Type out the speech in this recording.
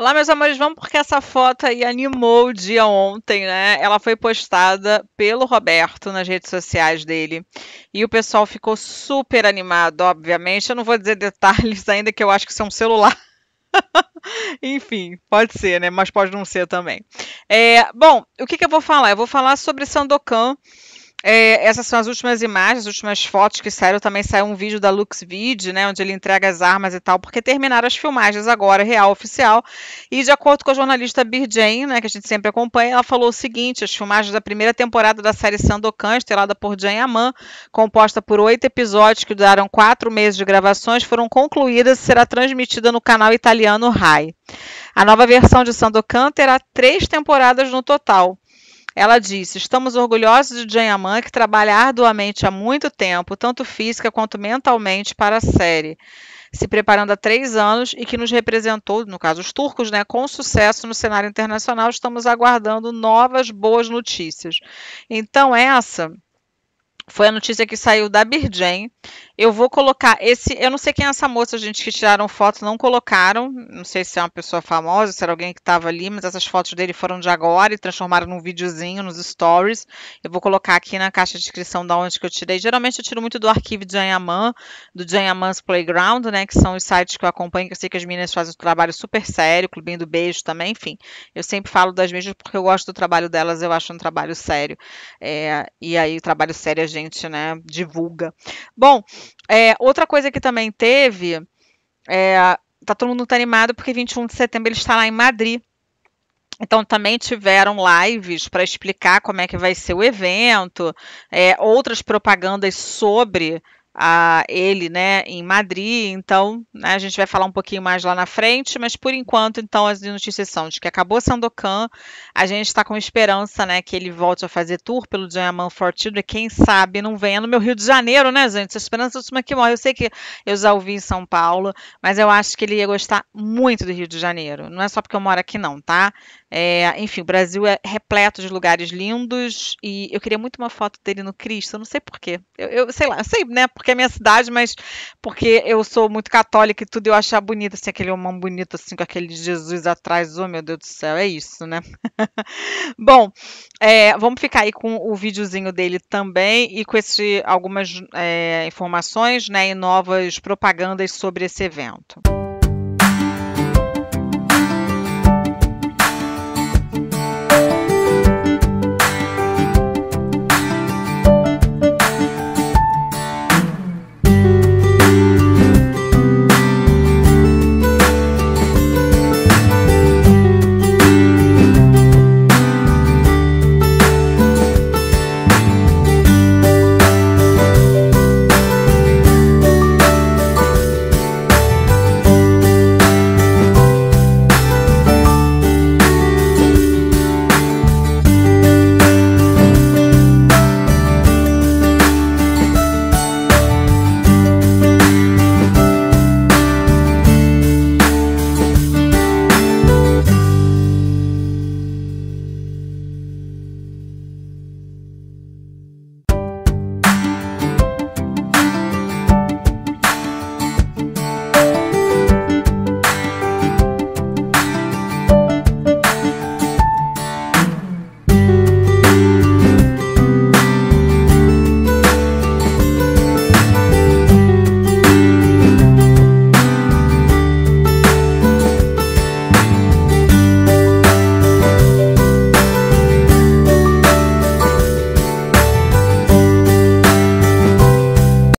Olá, meus amores, vamos porque essa foto aí animou o dia ontem, né? Ela foi postada pelo Roberto nas redes sociais dele e o pessoal ficou super animado, obviamente. Eu não vou dizer detalhes ainda, que eu acho que isso é um celular. Enfim, pode ser, né? Mas pode não ser também. É, bom, o que, que eu vou falar? Eu vou falar sobre Sandokan é, essas são as últimas imagens, as últimas fotos que saíram. Também saiu um vídeo da LuxVid, né, onde ele entrega as armas e tal, porque terminaram as filmagens agora, real, oficial. E de acordo com a jornalista Birjane, né, que a gente sempre acompanha, ela falou o seguinte: as filmagens da primeira temporada da série Sandokan, estrelada por Jane Aman, composta por oito episódios que duraram quatro meses de gravações, foram concluídas e será transmitida no canal italiano Rai. A nova versão de Sandokan terá três temporadas no total. Ela disse: Estamos orgulhosos de Jane Aman, que trabalha arduamente há muito tempo, tanto física quanto mentalmente, para a série, se preparando há três anos e que nos representou, no caso os turcos, né, com sucesso no cenário internacional. Estamos aguardando novas boas notícias. Então, essa foi a notícia que saiu da Birgen. Eu vou colocar esse. Eu não sei quem é essa moça, gente, que tiraram fotos, não colocaram. Não sei se é uma pessoa famosa, se era alguém que estava ali, mas essas fotos dele foram de agora e transformaram num videozinho nos stories. Eu vou colocar aqui na caixa de descrição da onde que eu tirei. Geralmente eu tiro muito do arquivo de Janyaman, do Janyaman's Playground, né? Que são os sites que eu acompanho, que eu sei que as meninas fazem um trabalho super sério, Clubinho do Beijo também, enfim. Eu sempre falo das mesmas porque eu gosto do trabalho delas, eu acho um trabalho sério. É, e aí, o trabalho sério a gente, né, divulga. Bom. É, outra coisa que também teve, é, tá todo mundo animado porque 21 de setembro ele está lá em Madrid. Então também tiveram lives para explicar como é que vai ser o evento, é, outras propagandas sobre a ele, né, em Madrid. Então, né, a gente vai falar um pouquinho mais lá na frente, mas por enquanto, então, as notícias são de que acabou Sandokan, a gente está com esperança, né, que ele volte a fazer tour pelo Diamond Fortune, quem sabe não venha no meu Rio de Janeiro, né, gente? Essa esperança é última que morre. Eu sei que eu já ouvi em São Paulo, mas eu acho que ele ia gostar muito do Rio de Janeiro. Não é só porque eu moro aqui, não, tá? É, enfim, o Brasil é repleto de lugares lindos e eu queria muito uma foto dele no Cristo, eu não sei porquê. Eu, eu sei lá, eu sei, né, porque é minha cidade, mas porque eu sou muito católica e tudo, eu achar bonito, assim, aquele homem bonito, assim, com aquele Jesus atrás, oh meu Deus do céu, é isso, né? Bom, é, vamos ficar aí com o videozinho dele também e com esse, algumas é, informações, né, e novas propagandas sobre esse evento.